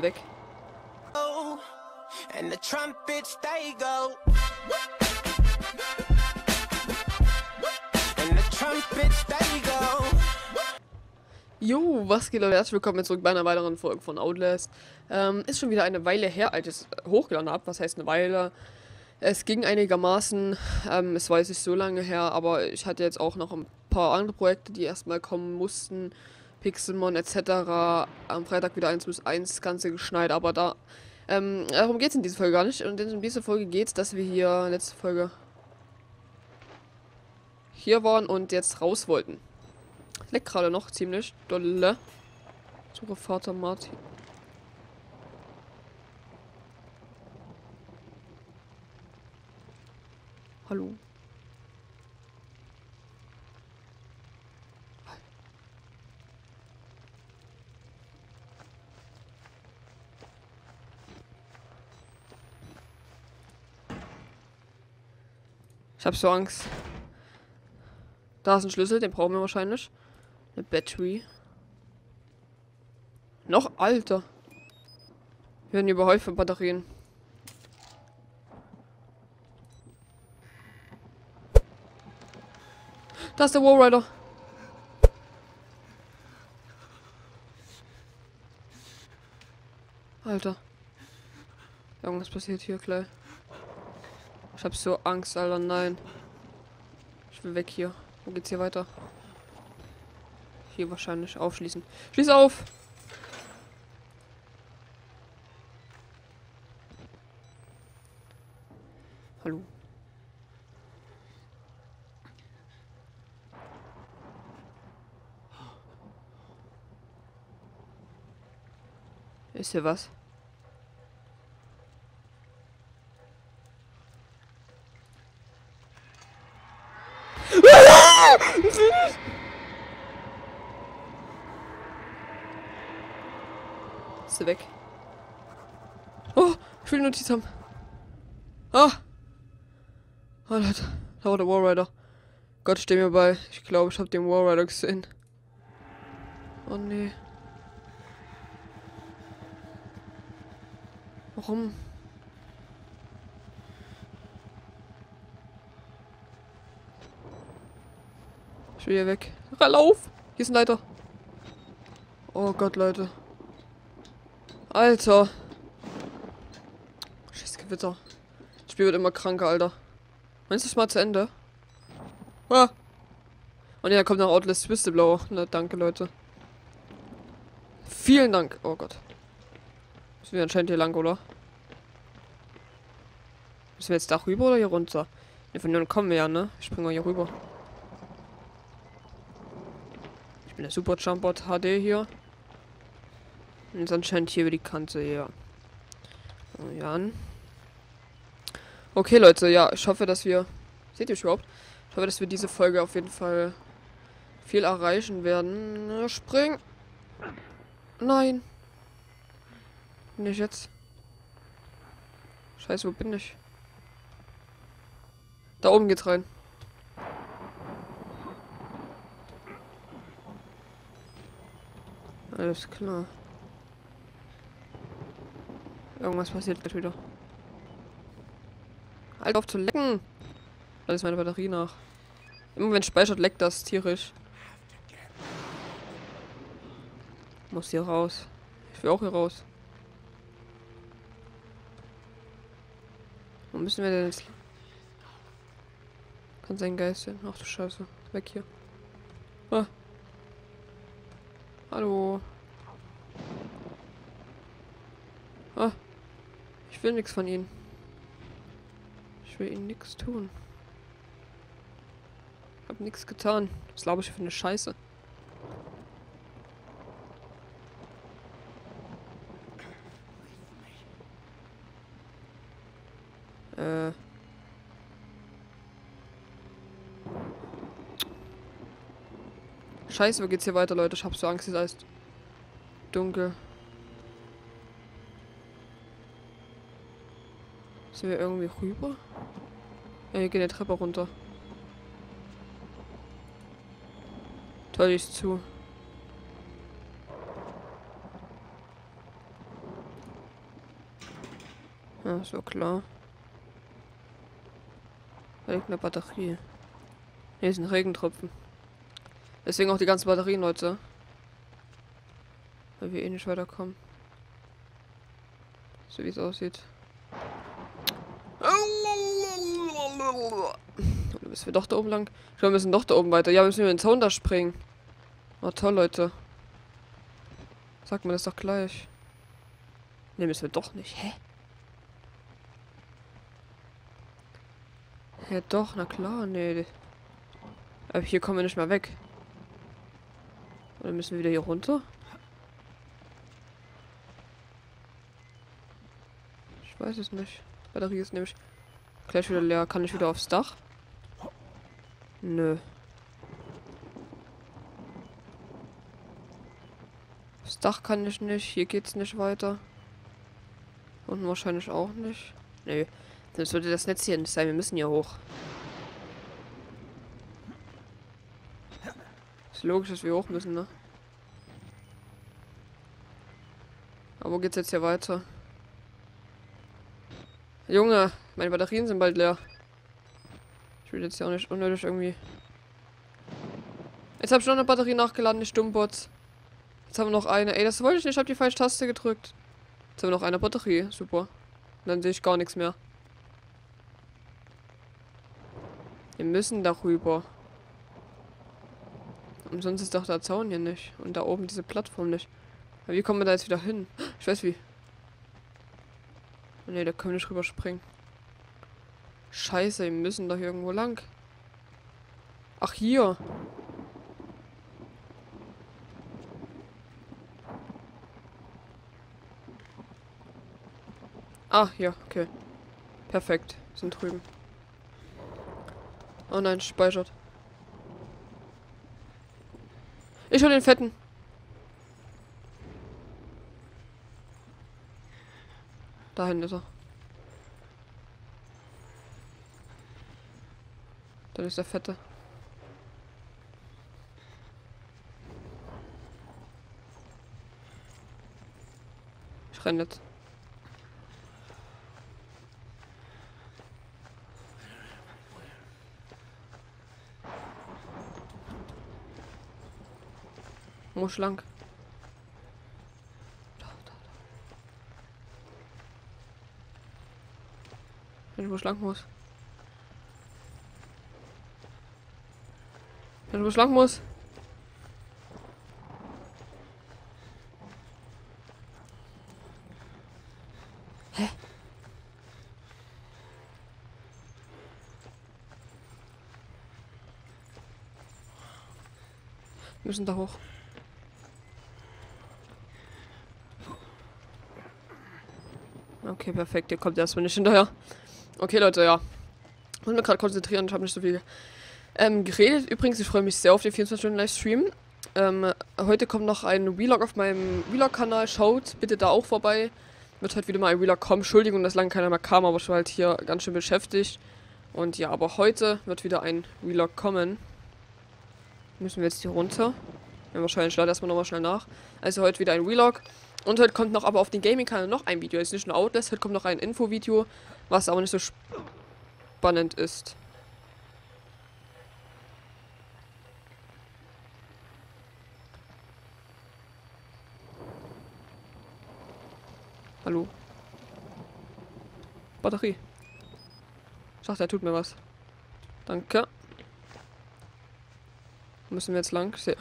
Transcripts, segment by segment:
sie weg. And the trumpets they go. And the trumpets they go. Jo, was geht Leute? Herzlich willkommen zurück bei einer weiteren Folge von Outlast. Ähm, ist schon wieder eine Weile her, als ich es hochgeladen habe. Was heißt eine Weile? Es ging einigermaßen, ähm, es war jetzt nicht so lange her, aber ich hatte jetzt auch noch ein paar andere Projekte, die erstmal kommen mussten. Pixelmon etc. Am Freitag wieder 1 bis 1 das Ganze geschneit, aber da, ähm, darum geht es in dieser Folge gar nicht. Und in dieser Folge geht es, dass wir hier, letzte Folge, hier waren und jetzt raus wollten. Leckt gerade noch ziemlich dolle. Suche Vater Martin. Hallo. Ich hab so Angst. Da ist ein Schlüssel, den brauchen wir wahrscheinlich. Eine Battery. Noch alter. Wir werden überhäuft von Batterien. Da ist der Warrider. Alter. Irgendwas passiert hier gleich. Ich hab so Angst, Alter. Nein. Ich will weg hier. Wo geht's hier weiter? Hier wahrscheinlich aufschließen. Schließ auf! Hallo. Ist hier was? Ist sie weg? Oh, ich will Notiz haben. Ah! Oh Leute, da war der Warrider. Gott, steh mir bei. Ich glaube, ich habe den Warrider gesehen. Oh nee. Warum? Ich will hier weg. Lauf! Hier ist ein Leiter. Oh Gott, Leute. Alter. Scheiß Gewitter. Das Spiel wird immer kranker, Alter. Meinst du es mal zu Ende? Ah. Und ja, kommt noch Outlast Whistleblower. Na, danke, Leute. Vielen Dank. Oh Gott. Müssen wir anscheinend hier lang, oder? Müssen wir jetzt da rüber oder hier runter? Ne, von hier kommen wir ja, ne? Ich springe hier rüber. Ich bin der Super Jumpbot HD hier. Und anscheinend hier über die Kante, ja. Ja. Okay, Leute, ja, ich hoffe, dass wir. Seht ihr überhaupt? Ich hoffe, dass wir diese Folge auf jeden Fall viel erreichen werden. Spring! Nein! Bin ich jetzt? Scheiße, wo bin ich? Da oben geht's rein. Alles klar. Irgendwas passiert gleich wieder. Halt auf zu lecken! Da ist meine Batterie nach. Immer wenn speichert, leckt das tierisch. Muss hier raus. Ich will auch hier raus. Wo müssen wir denn jetzt? Kann sein Geist sein. Ach du Scheiße. Weg hier. Ah. Hallo. Ah. Ich will nichts von ihnen. Ich will ihnen nichts tun. Ich hab nichts getan. Was glaube ich für eine Scheiße? Äh. Scheiße, wo geht's hier weiter, Leute? Ich hab so Angst, es ist dunkel. Sind wir irgendwie rüber? Ja, hier geht eine Treppe runter. Toll, ist zu. Ja, ja klar. Da liegt eine Batterie. Hier ein Regentropfen. Deswegen auch die ganzen Batterien, Leute. Weil wir eh nicht weiterkommen. So wie es aussieht. Oder müssen wir doch da oben lang? Ich glaube, wir müssen doch da oben weiter. Ja, müssen wir in den Zaun da springen. Oh, toll, Leute. Sagt mir das doch gleich. Ne, müssen wir doch nicht. Hä? Ja, doch, na klar, nee. Aber hier kommen wir nicht mehr weg. Oder müssen wir wieder hier runter? Ich weiß es nicht. Batterie ist nämlich gleich wieder leer. Kann ich wieder aufs Dach? Nö. Aufs Dach kann ich nicht. Hier geht's nicht weiter. Unten wahrscheinlich auch nicht. Nee. Sonst würde das Netz hier nicht sein. Wir müssen hier hoch. Ist logisch, dass wir hoch müssen, ne? Aber wo geht's jetzt hier weiter? Junge, meine Batterien sind bald leer. Ich will jetzt ja auch nicht unnötig irgendwie. Jetzt habe ich noch eine Batterie nachgeladen, die Stummbots. Jetzt haben wir noch eine. Ey, das wollte ich nicht. Ich habe die falsche Taste gedrückt. Jetzt haben wir noch eine Batterie. Super. Und dann sehe ich gar nichts mehr. Wir müssen darüber. Und sonst ist doch der Zaun hier nicht. Und da oben diese Plattform nicht. Aber wie kommen wir da jetzt wieder hin? Ich weiß wie. Ne, da können wir nicht rüberspringen. Scheiße, wir müssen doch irgendwo lang. Ach, hier. Ah, ja, okay. Perfekt. Sind drüben. Oh nein, speichert. Ich hol den fetten. Dahin ist er. Dann ist der fette. Ich renne jetzt. Muss lang. Wenn ich wo lang muss. Wo lang muss. Hä? Wir müssen da hoch. Okay, perfekt. Ihr kommt erstmal nicht hinterher. Okay, Leute, ja. Ich muss mich gerade konzentrieren. Ich habe nicht so viel ähm, geredet. Übrigens, ich freue mich sehr auf den 24-Stunden-Livestream. Ähm, heute kommt noch ein Vlog auf meinem Vlog-Kanal. Schaut bitte da auch vorbei. Wird heute wieder mal ein Vlog kommen. Entschuldigung, dass lange keiner mehr kam, aber ich war halt hier ganz schön beschäftigt. Und ja, aber heute wird wieder ein Vlog kommen. Müssen wir jetzt hier runter. Ja, wahrscheinlich lade erstmal nochmal schnell nach. Also heute wieder ein Vlog. Und heute kommt noch aber auf den Gaming-Kanal noch ein Video. Jetzt nicht nur Outlast, heute kommt noch ein Info-Video, was aber nicht so spannend ist. Hallo? Batterie. Ich dachte, er tut mir was. Danke. Müssen wir jetzt lang? Ich sehe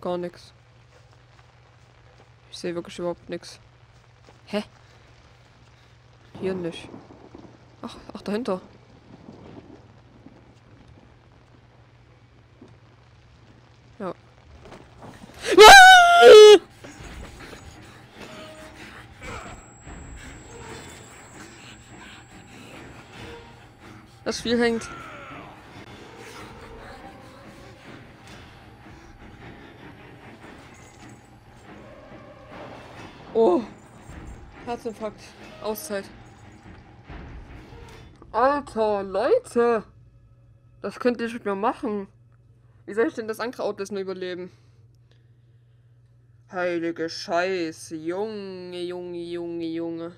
gar nichts. Ich sehe wirklich überhaupt nichts. Hä? Hier nicht. Ach, ach, dahinter. Ja. Das Spiel hängt. Oh. Herzinfarkt. Auszeit. Alter, Leute. Das könnt ihr nicht mit mir machen. Wie soll ich denn das andere Outlast nur überleben? Heilige Scheiße. Junge, Junge, Junge, Junge.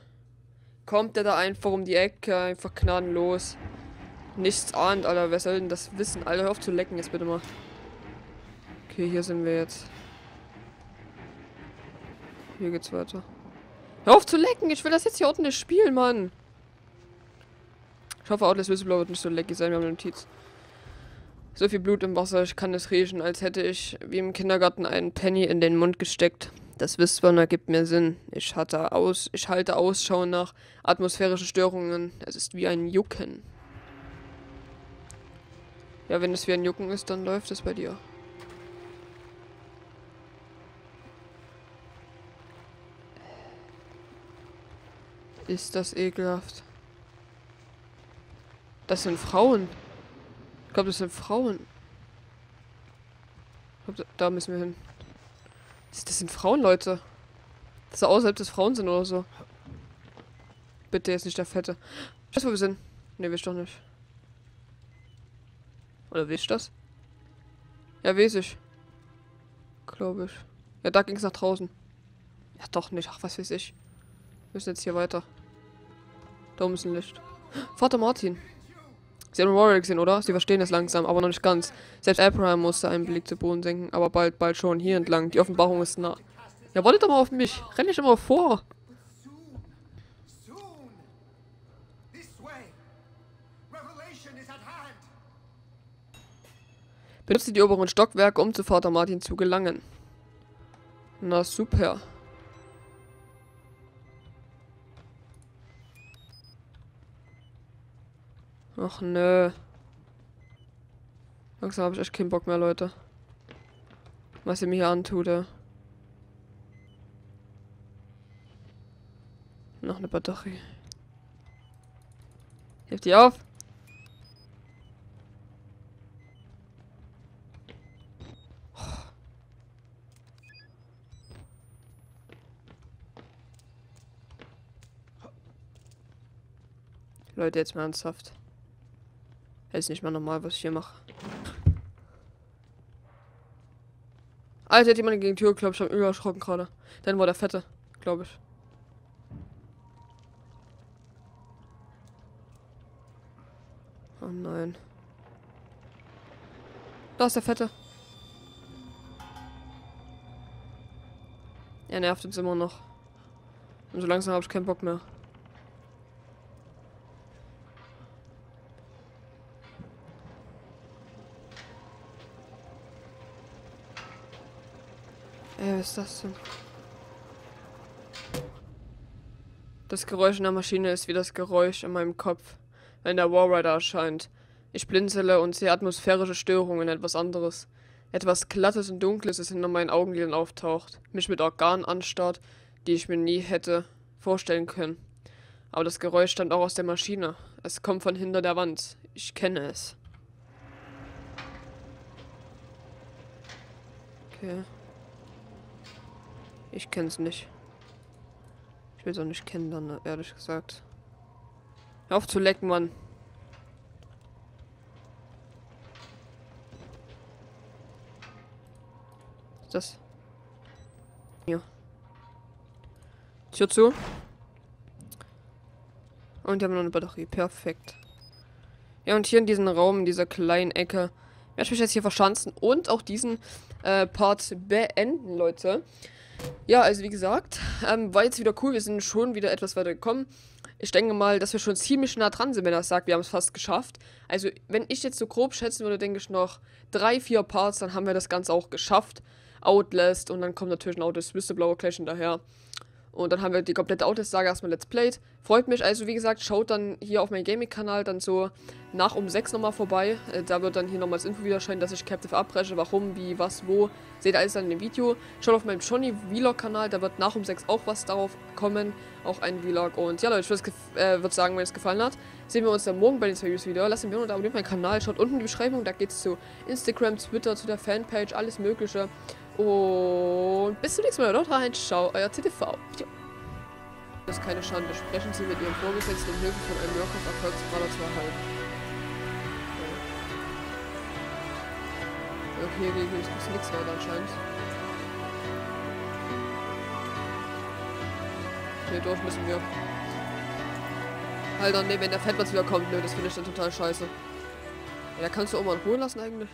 kommt der da einfach um die Ecke, einfach gnadenlos. Nichts ahnt, Alter. Wer soll denn das wissen? Alter, hör auf zu lecken jetzt bitte mal. Okay, hier sind wir jetzt. Hier geht's weiter. Hör auf zu lecken! Ich will das jetzt hier nicht spielen, Mann! Ich hoffe, Outlast Whistleblower wird nicht so lecky sein. Wir haben eine Notiz. So viel Blut im Wasser, ich kann es riechen, als hätte ich wie im Kindergarten einen Penny in den Mund gesteckt. Das Wisspern ergibt mir Sinn. Ich hatte aus, ich halte Ausschau nach atmosphärischen Störungen. Es ist wie ein Jucken. Ja, wenn es wie ein Jucken ist, dann läuft es bei dir. Ist das ekelhaft. Das sind Frauen. Ich glaube, das sind Frauen. Glaub, da, müssen wir hin. Das, sind Frauen, Leute. Das sah aus, als ob das Frauen sind oder so. Bitte jetzt nicht der Fette. Ich weiß, wo wir sind. Ne, wisst doch nicht. Oder wisst das? Ja, weiß ich. Glaube ich. Ja, da ging es nach draußen. Ja, doch nicht. Ach, was weiß ich. Wir müssen jetzt hier weiter. Da oben ist ein Licht. Vater Martin. Sie haben Warrior gesehen, oder? Sie verstehen es langsam, aber noch nicht ganz. Selbst Abraham musste einen Blick zu Boden senken, aber bald, bald schon hier entlang. Die Offenbarung ist nah. Ja, wartet doch mal auf mich. Renn nicht immer vor. Benutze die oberen Stockwerke, um zu Vater Martin zu gelangen. Na super. Ach nö. Langsam habe ich echt keinen Bock mehr, Leute. Was ihr mir hier antut. Noch eine Batterie. Hebt die auf. Leute, jetzt mal ernsthaft. Das ist nicht mal normal, was ich hier mache. Alter, hat jemand gegen die Tür geklopft. Ich hab überschrocken gerade. Dann war der Fette, glaube ich. Oh nein. Da ist der Fette. Er nervt uns immer noch. Und so langsam habe ich keinen Bock mehr. Ey, was ist das denn? Das Geräusch in der Maschine ist wie das Geräusch in meinem Kopf, wenn der Warrider erscheint. Ich blinzele und sehe atmosphärische Störungen, etwas anderes. Etwas Glattes und Dunkles, das hinter meinen Augenlidern auftaucht, mich mit Organen anstarrt, die ich mir nie hätte vorstellen können. Aber das Geräusch stammt auch aus der Maschine. Es kommt von hinter der Wand. Ich kenne es. Okay. Ich kenn's nicht. Ich will es auch nicht kennen, dann, ehrlich gesagt. Hör auf zu lecken, Mann. Was ist das? Hier. Tür zu. Und wir haben noch eine Batterie. Perfekt. Ja, und hier in diesem Raum, in dieser kleinen Ecke, werde ich mich jetzt hier verschanzen und auch diesen äh, Part beenden, Leute. Ja, also wie gesagt, ähm, war jetzt wieder cool. Wir sind schon wieder etwas weiter gekommen. Ich denke mal, dass wir schon ziemlich nah dran sind, wenn er sagt, wir haben es fast geschafft. Also, wenn ich jetzt so grob schätzen würde, denke ich noch drei, vier Parts, dann haben wir das Ganze auch geschafft. Outlast und dann kommt natürlich ein Outlast Whistleblower gleich hinterher. Und dann haben wir die komplette Outlast-Saga erstmal Let's Played. Freut mich, also wie gesagt, schaut dann hier auf meinem Gaming-Kanal dann so nach um 6 nochmal vorbei. Äh, da wird dann hier nochmal das Info wieder erscheinen, dass ich Captive abbreche, warum, wie, was, wo. Seht alles dann in dem Video. Schaut auf meinem Johnny Vlog-Kanal, da wird nach um 6 auch was darauf kommen. Auch ein Vlog. Und ja, Leute, ich würde äh, sagen, wenn es gefallen hat, sehen wir uns dann morgen bei den Serious wieder. Lasst mir und abonniert meinen Kanal. Schaut unten in die Beschreibung, da geht es zu Instagram, Twitter, zu der Fanpage, alles mögliche. Und bis zum nächsten Mal. Dort rein. Ciao, euer TTV. Ja. Das ist keine Schande. Sprechen Sie mit Ihrem Vorgesetzten um Hilfe von einem Workers Erfolgsgrad zu erhalten. Okay, okay, hier ist nichts weiter anscheinend. Hier durch müssen wir. Alter, nee, wenn der Fettmanns wieder kommt, nö, das finde ich dann total scheiße. Ja, kannst du auch mal in Ruhe lassen eigentlich?